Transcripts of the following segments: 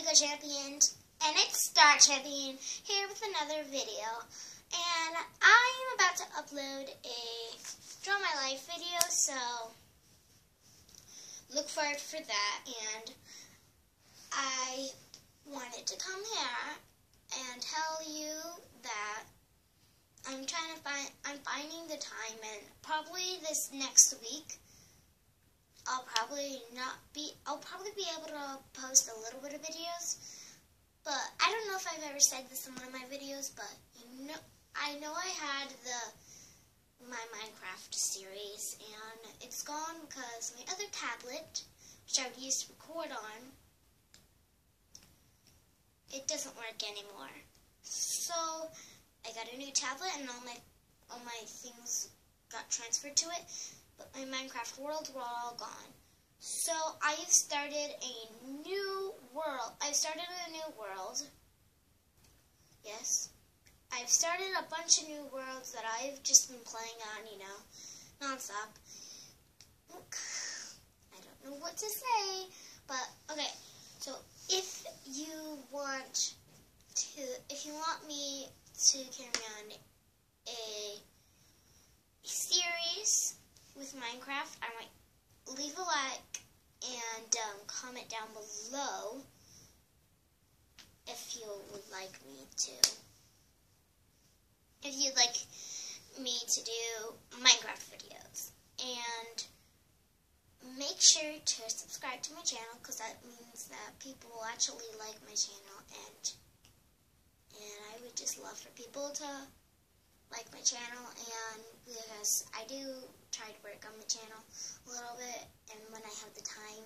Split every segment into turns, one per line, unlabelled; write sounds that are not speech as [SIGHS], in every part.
Twinkle Champion, and it's Star Champion here with another video. And I am about to upload a Draw My Life video, so look forward for that. And I wanted to come here and tell you that I'm trying to find, I'm finding the time, and probably this next week. I'll probably not be, I'll probably be able to post a little bit of videos, but I don't know if I've ever said this in one of my videos, but you know, I know I had the, my Minecraft series, and it's gone because my other tablet, which I would use to record on, it doesn't work anymore. So, I got a new tablet, and all my, all my things got transferred to it, my Minecraft world were all gone. So I've started a new world. I've started a new world. Yes. I've started a bunch of new worlds that I've just been playing on, you know, nonstop. I don't know what to say, but okay. So if you want to, if you want me to carry on a series with Minecraft, I might leave a like and um, comment down below if you would like me to. If you'd like me to do Minecraft videos. And make sure to subscribe to my channel because that means that people will actually like my channel and and I would just love for people to like my channel and because I do to work on the channel a little bit and when I have the time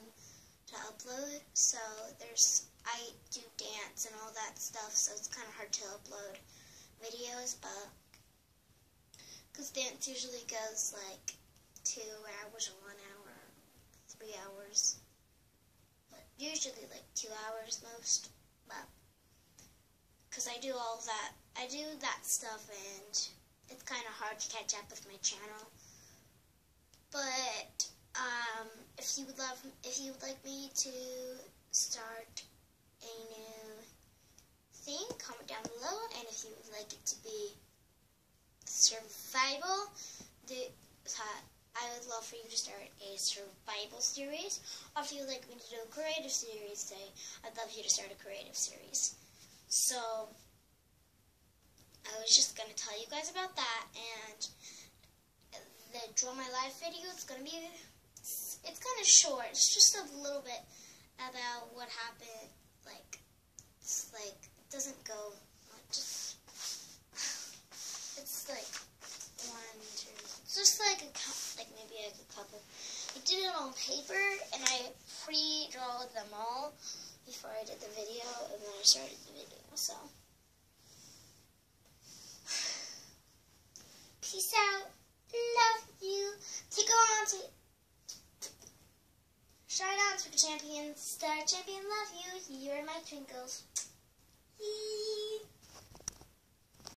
to upload so there's I do dance and all that stuff so it's kind of hard to upload videos but because dance usually goes like two hours or one hour three hours but usually like two hours most but because I do all that I do that stuff and it's kind of hard to catch up with my channel. But um, if you would love, if you would like me to start a new thing, comment down below. And if you would like it to be survival, the, uh, I would love for you to start a survival series. Or if you would like me to do a creative series, say, I'd love you to start a creative series. So, I was just going to tell you guys about that, and the Draw My Life video, it's going to be, it's, kind of short, it's just a little bit about what happened, like, it's like, it doesn't go, just, it's like, one, two, it's just like a, couple. like maybe like a couple, I did it on paper, and I pre-drawed them all before I did the video, and then I started the video, so. [SIGHS] Peace out. Love you. Take on to The champion, star champion, love you. You're my twinkles. Yee.